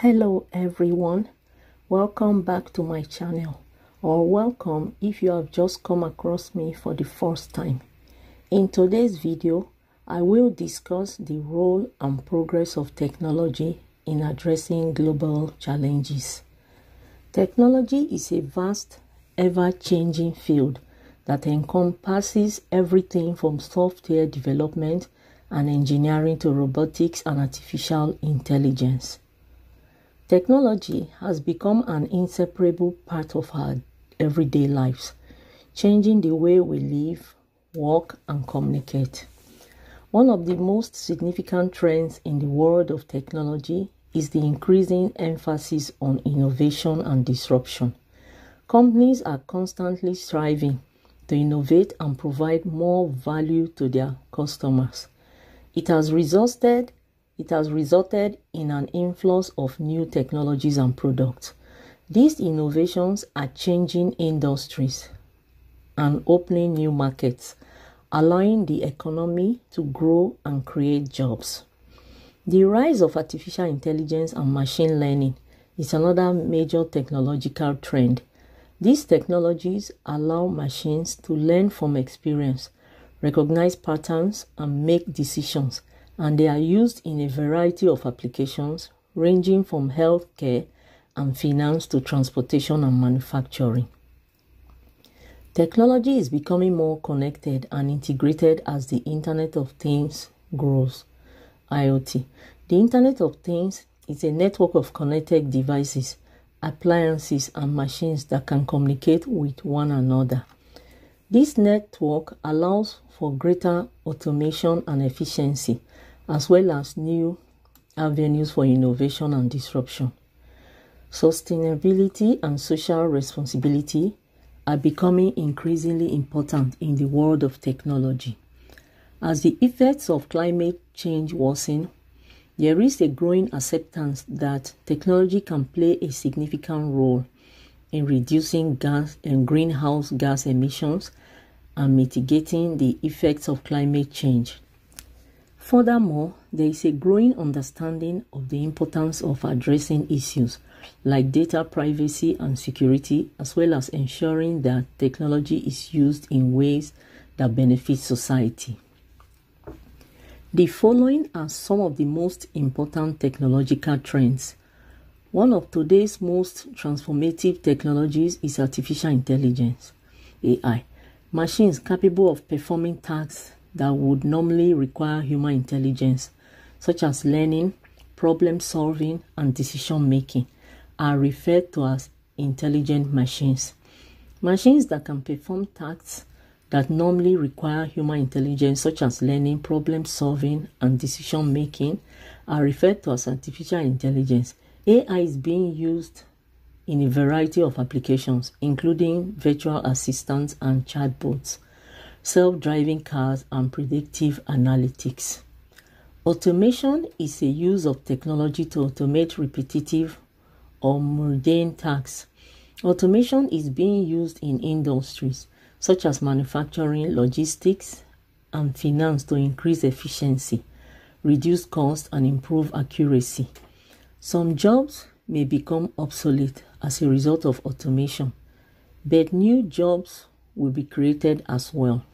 Hello everyone, welcome back to my channel or welcome if you have just come across me for the first time. In today's video, I will discuss the role and progress of technology in addressing global challenges. Technology is a vast, ever-changing field that encompasses everything from software development and engineering to robotics and artificial intelligence. Technology has become an inseparable part of our everyday lives, changing the way we live, work, and communicate. One of the most significant trends in the world of technology is the increasing emphasis on innovation and disruption. Companies are constantly striving to innovate and provide more value to their customers. It has resulted it has resulted in an influx of new technologies and products. These innovations are changing industries and opening new markets, allowing the economy to grow and create jobs. The rise of artificial intelligence and machine learning is another major technological trend. These technologies allow machines to learn from experience, recognize patterns, and make decisions and they are used in a variety of applications ranging from healthcare and finance to transportation and manufacturing. Technology is becoming more connected and integrated as the Internet of Things grows. IoT. The Internet of Things is a network of connected devices, appliances, and machines that can communicate with one another. This network allows for greater automation and efficiency, as well as new avenues for innovation and disruption. Sustainability and social responsibility are becoming increasingly important in the world of technology. As the effects of climate change worsen, there is a growing acceptance that technology can play a significant role in reducing gas and greenhouse gas emissions and mitigating the effects of climate change. Furthermore, there is a growing understanding of the importance of addressing issues like data privacy and security, as well as ensuring that technology is used in ways that benefit society. The following are some of the most important technological trends. One of today's most transformative technologies is artificial intelligence, AI. Machines capable of performing tasks that would normally require human intelligence, such as learning, problem solving, and decision making, are referred to as intelligent machines. Machines that can perform tasks that normally require human intelligence, such as learning, problem solving, and decision making, are referred to as artificial intelligence. AI is being used in a variety of applications, including virtual assistants and chatbots self-driving cars, and predictive analytics. Automation is a use of technology to automate repetitive or mundane tasks. Automation is being used in industries such as manufacturing, logistics, and finance to increase efficiency, reduce cost, and improve accuracy. Some jobs may become obsolete as a result of automation, but new jobs will be created as well.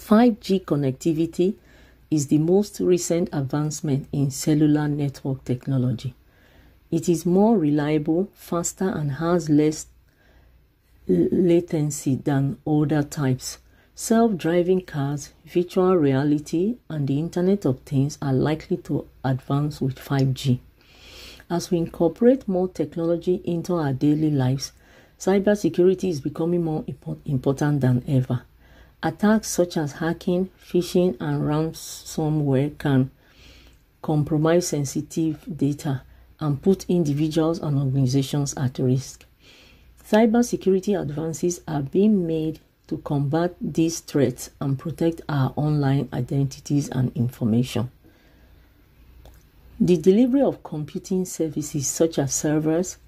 5G connectivity is the most recent advancement in cellular network technology. It is more reliable, faster, and has less latency than older types. Self driving cars, virtual reality, and the Internet of Things are likely to advance with 5G. As we incorporate more technology into our daily lives, cybersecurity is becoming more important than ever. Attacks such as hacking, phishing, and ransomware can compromise sensitive data and put individuals and organizations at risk. Cybersecurity advances are being made to combat these threats and protect our online identities and information. The delivery of computing services such as servers,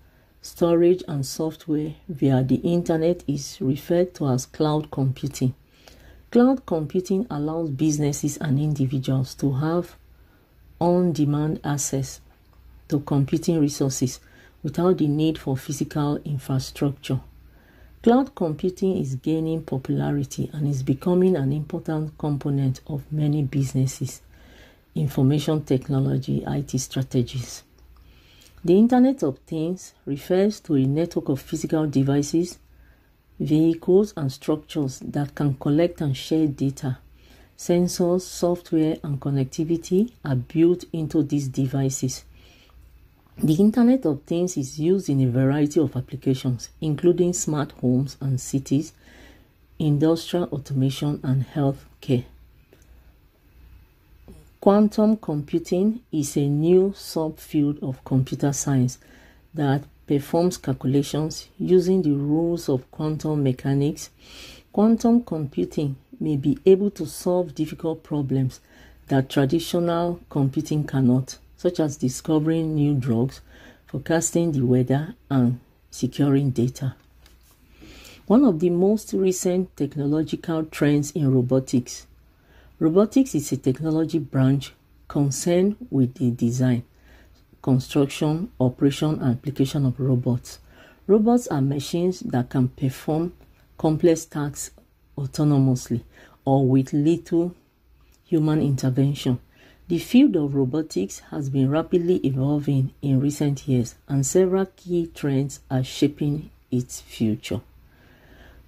storage, and software via the internet is referred to as cloud computing. Cloud computing allows businesses and individuals to have on demand access to computing resources without the need for physical infrastructure. Cloud computing is gaining popularity and is becoming an important component of many businesses, information technology, IT strategies. The Internet of Things refers to a network of physical devices, vehicles, and structures that can collect and share data. Sensors, software, and connectivity are built into these devices. The Internet of Things is used in a variety of applications, including smart homes and cities, industrial automation, and healthcare. Quantum computing is a new subfield of computer science that performs calculations using the rules of quantum mechanics. Quantum computing may be able to solve difficult problems that traditional computing cannot, such as discovering new drugs, forecasting the weather, and securing data. One of the most recent technological trends in robotics Robotics is a technology branch concerned with the design, construction, operation, and application of robots. Robots are machines that can perform complex tasks autonomously or with little human intervention. The field of robotics has been rapidly evolving in recent years, and several key trends are shaping its future.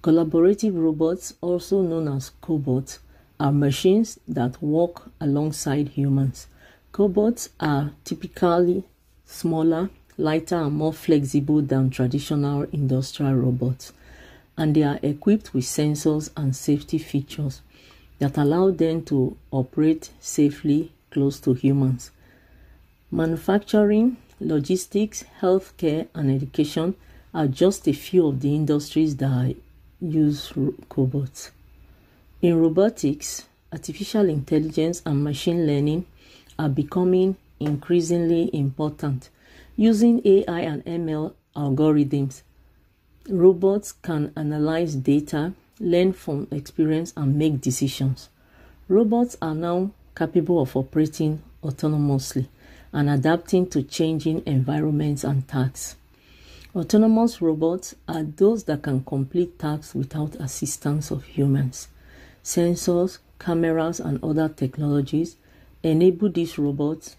Collaborative robots, also known as cobots, are machines that work alongside humans. Cobots are typically smaller, lighter, and more flexible than traditional industrial robots, and they are equipped with sensors and safety features that allow them to operate safely close to humans. Manufacturing, logistics, healthcare, and education are just a few of the industries that use cobots. In robotics, artificial intelligence and machine learning are becoming increasingly important. Using AI and ML algorithms, robots can analyze data, learn from experience, and make decisions. Robots are now capable of operating autonomously and adapting to changing environments and tasks. Autonomous robots are those that can complete tasks without assistance of humans. Sensors, cameras, and other technologies enable these robots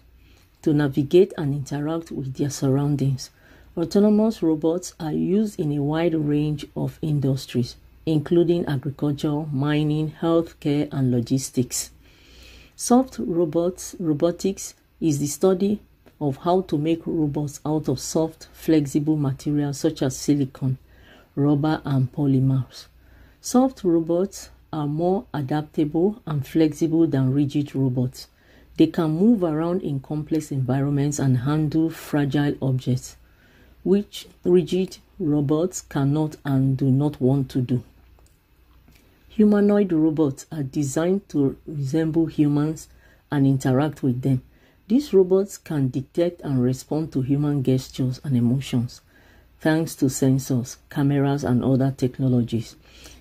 to navigate and interact with their surroundings. Autonomous robots are used in a wide range of industries, including agriculture, mining, healthcare, and logistics. Soft robots robotics is the study of how to make robots out of soft, flexible materials such as silicon, rubber, and polymers. Soft robots are more adaptable and flexible than rigid robots. They can move around in complex environments and handle fragile objects, which rigid robots cannot and do not want to do. Humanoid robots are designed to resemble humans and interact with them. These robots can detect and respond to human gestures and emotions, thanks to sensors, cameras, and other technologies.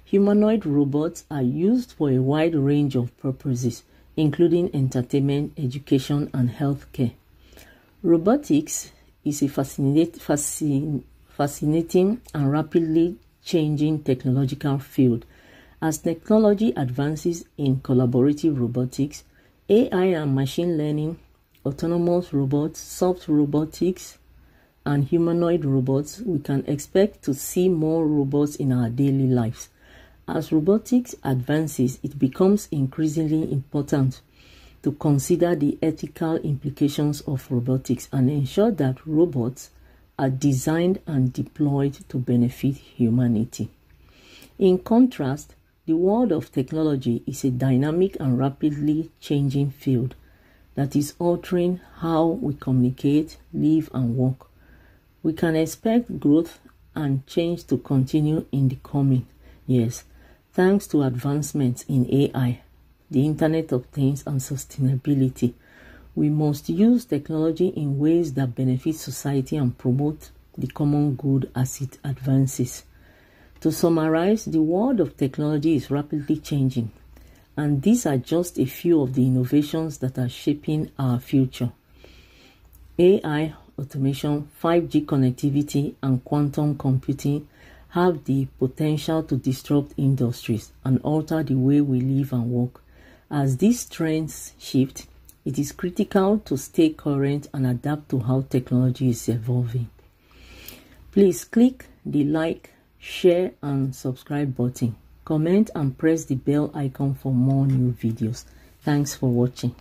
Humanoid robots are used for a wide range of purposes, including entertainment, education, and healthcare. Robotics is a fascinate, fascin, fascinating and rapidly changing technological field. As technology advances in collaborative robotics, AI and machine learning, autonomous robots, soft robotics, and humanoid robots, we can expect to see more robots in our daily lives. As robotics advances, it becomes increasingly important to consider the ethical implications of robotics and ensure that robots are designed and deployed to benefit humanity. In contrast, the world of technology is a dynamic and rapidly changing field that is altering how we communicate, live, and work. We can expect growth and change to continue in the coming years Thanks to advancements in AI, the Internet of Things, and sustainability, we must use technology in ways that benefit society and promote the common good as it advances. To summarize, the world of technology is rapidly changing, and these are just a few of the innovations that are shaping our future. AI, automation, 5G connectivity, and quantum computing have the potential to disrupt industries and alter the way we live and work. As these trends shift, it is critical to stay current and adapt to how technology is evolving. Please click the like, share and subscribe button. Comment and press the bell icon for more new videos. Thanks for watching.